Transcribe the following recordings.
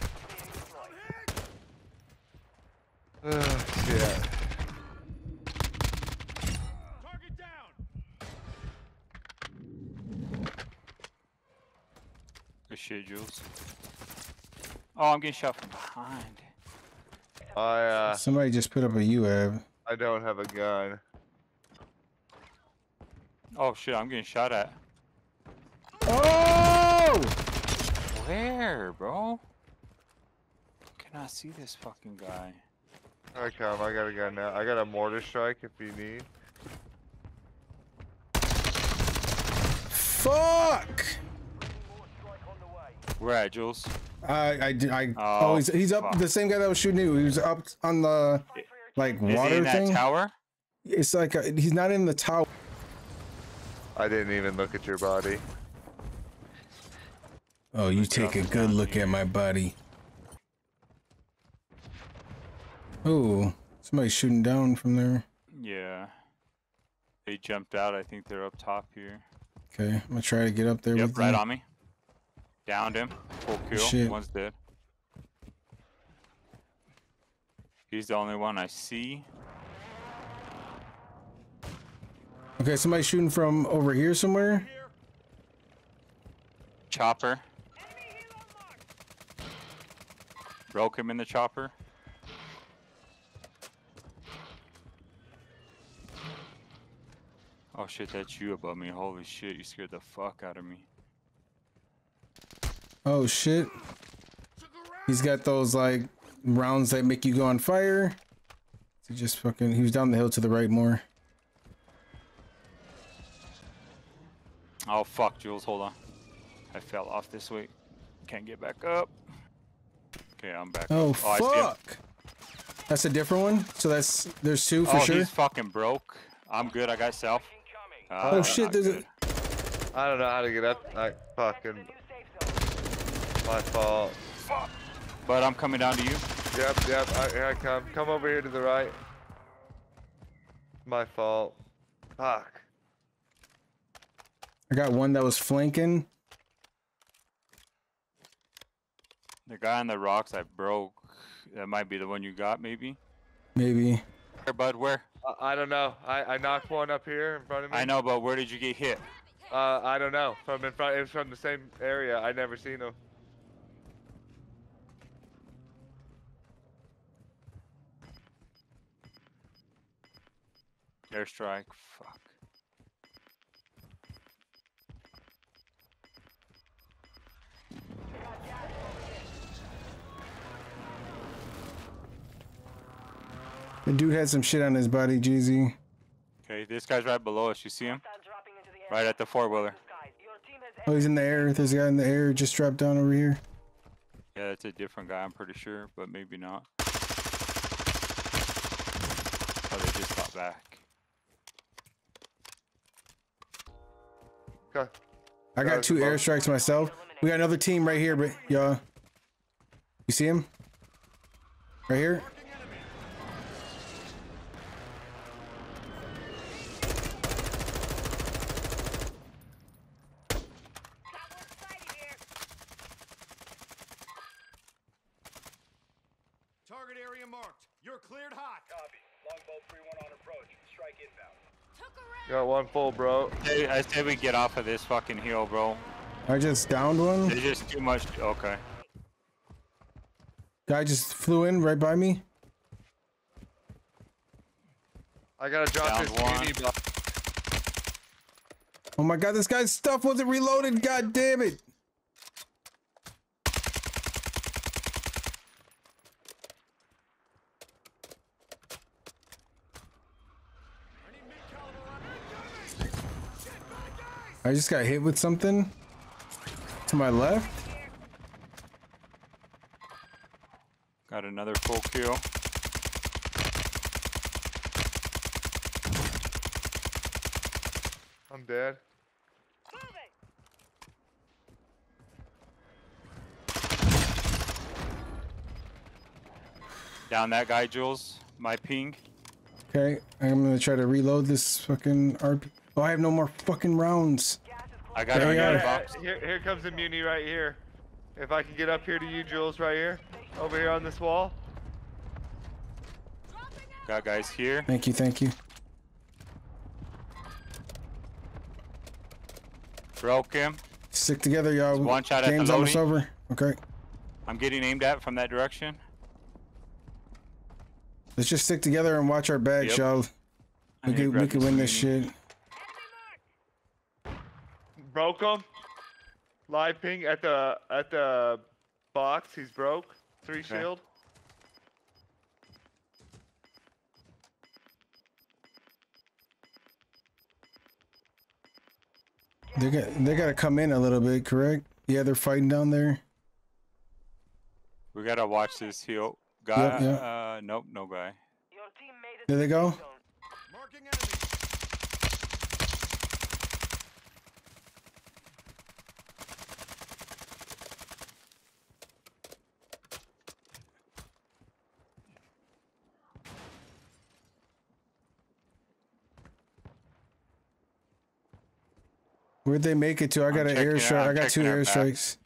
they redeploy. Ugh, shit. Target down. Good shit, Jules. Oh, I'm getting shot from behind. I uh Somebody just put up a UAV. I don't have a gun. Oh shit, I'm getting shot at. Oh! Where, bro? Cannot see this fucking guy. I come, I got a gun now. I got a mortar strike if you need. Fuck! Where at, Jules? I, I, Oh, oh, he's, he's up fuck. the same guy that was shooting you. He was up on the like Is he water in that thing. tower? It's like a, he's not in the tower. I didn't even look at your body. Oh, you take a good look at my body. Oh, somebody's shooting down from there. Yeah. They jumped out. I think they're up top here. Okay, I'm gonna try to get up there Yep, with right you. on me. Downed him. Full kill. Shit. One's dead. He's the only one I see. Okay, somebody shooting from over here somewhere. Chopper. Broke him in the chopper. Oh shit, that's you above me. Holy shit, you scared the fuck out of me. Oh shit. He's got those like rounds that make you go on fire. He just fucking he was down the hill to the right more. Oh fuck, Jules, hold on. I fell off this way. Can't get back up. Okay, I'm back. Oh, up. I see him. fuck. That's a different one. So that's there's two for oh, sure. he's fucking broke. I'm good. I got self. Uh, Oh shit, there's a good. I don't know how to get up. I fucking New safe zone. my fault. But I'm coming down to you. Yep, yep. I, here I come. Come over here to the right. My fault. Fuck. I got one that was flanking. The guy on the rocks I broke. That might be the one you got, maybe. Maybe. Where, bud? Where? I, I don't know. I, I knocked one up here in front of me. I know, but where did you get hit? Uh, I don't know. From in front. It was from the same area. I never seen him. Airstrike. Fuck. The dude had some shit on his body, Jeezy. Okay, this guy's right below us. You see him? Hostiles dropping into the Right at the four wheeler. Skies. Your team has Oh, he's in the air. There's a guy in the air just dropped down over here. Yeah, that's a different guy. I'm pretty sure, but maybe not. Oh, they just got back. Okay. I got two airstrikes myself. We got another team right here, but y'all. You see him? Right here? Target area marked. You're cleared hot. Copy. Longbow 3-1 on approach. Strike inbound. Got one full, bro. Hey, I said we get off of this fucking hill, bro. I just downed one. There's just too much. Okay. Guy just flew in right by me. I gotta drop Down this one. uni block. Oh my god, this guy's stuff wasn't reloaded. God damn it. I just got hit with something to my left. Got another full kill. I'm dead. Down that guy, Jules. My ping. Okay, I'm gonna try to reload this fucking RP. Oh, I have no more fucking rounds. I got There him. I got are. box. Uh, here, here comes the muni right here. If I can get up here to you, Jules, right here, over here on this wall. Got guys here. Thank you, thank you. Broke him. Stick together, y'all. One shot at the Game's almost over. Okay, I'm getting aimed at from that direction. let's just stick together and watch our backs, Yep. y'all. We need could, we grab could win this mini. shit. Broke him. Live ping at the at the box. He's broke. Three Okay. shield. They got they gotta come in a little bit, correct? Yeah, they're fighting down there. We gotta watch this hill. Guy. Yep, yep. Uh, nope, no guy. Your team made it There they go. Where'd they make it to? I got an checking it airstrike. I got two checking our back. airstrikes.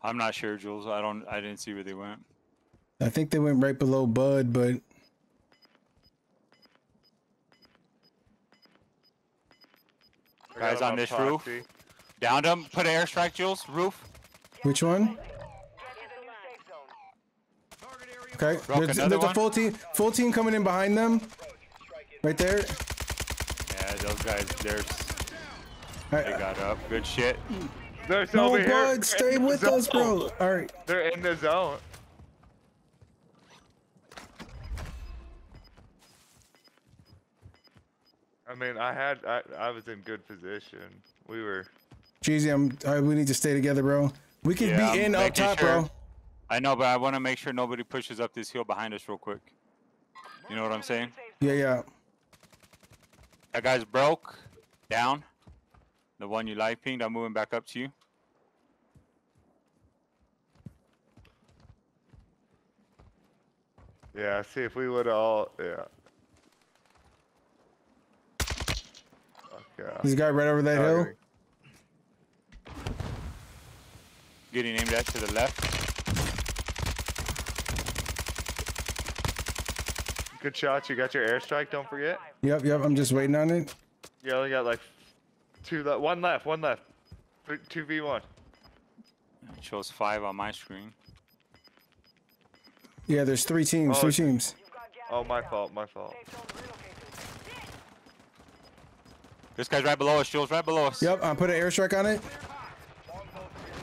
I'm not sure, Jules. I don't. I didn't see where they went. I think they went right below Bud, but Guys on this roof. proxy. Downed him. Put an airstrike, Jules. Roof. which one? Get to the new safe zone. Target area Okay, marked. Broke there's, another there's a full team, full team coming in behind them, right there. Yeah, those guys. They're. They got up. Good shit. They're No, over here. Bud, stay with us, zone. bro. All right, They're in the zone. I mean, I had I, I was in good position. We were Jeezy, I'm. All right, we need to stay together, bro. We could Yeah, be I'm in up top, sure. bro. I know, but I want to make sure nobody pushes up this hill behind us real quick. You know what I'm saying? Yeah, yeah. That guy's broke. Down. The one you live pinged, I'm moving back up to you. yeah. See if we would all yeah. Fuck yeah. This guy right over that hill. Targeting. Getting aimed at to the left. Good shots. You got your airstrike. Don't forget. Yep, yep. I'm just waiting on it. You only got like two left. One left. One left. Two v one. It shows five on my screen. Yeah, there's three teams. Oh, three teams. You've got gas Oh, my fault. My fault. Safe zone relocated. This guy's right below us, Jules, right below us. Yep, I put an airstrike on it.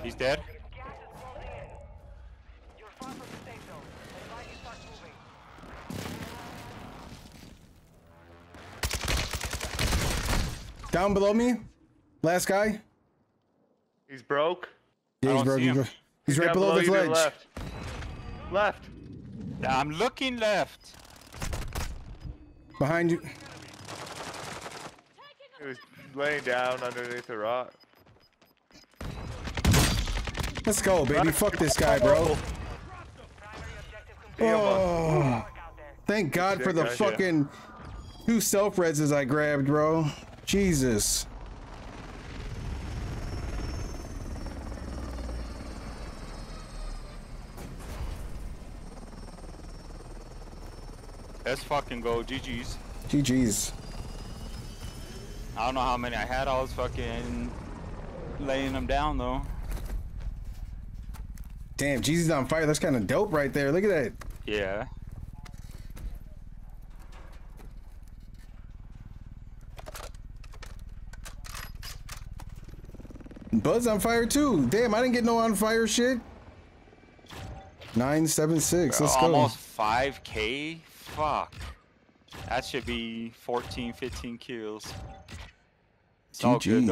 He's dead. Gas is closing in. You're far from the safe zone. Advise you start moving. Down below me. Last guy. He's broke. Yeah, he's broke. see He's, bro- he's right down below this you to the ledge. Left. Left. I'm looking left. Behind you. He was laying down underneath a rock. Let's go, baby. Fuck this guy, bro. Primary objective complete. Oh, Work out there. thank God for the fucking two self reses I grabbed, bro. Jesus. Let's fucking go. GG's. GG's. I don't know how many I had. I was fucking laying them down though. Damn, Jeezy's on fire. That's kind of dope right there. Look at that. Yeah. Buzz on fire too. Damn, I didn't get no on fire shit. 976. Let's go. Almost 5k? Fuck. That should be 14, 15 kills. It's all good though.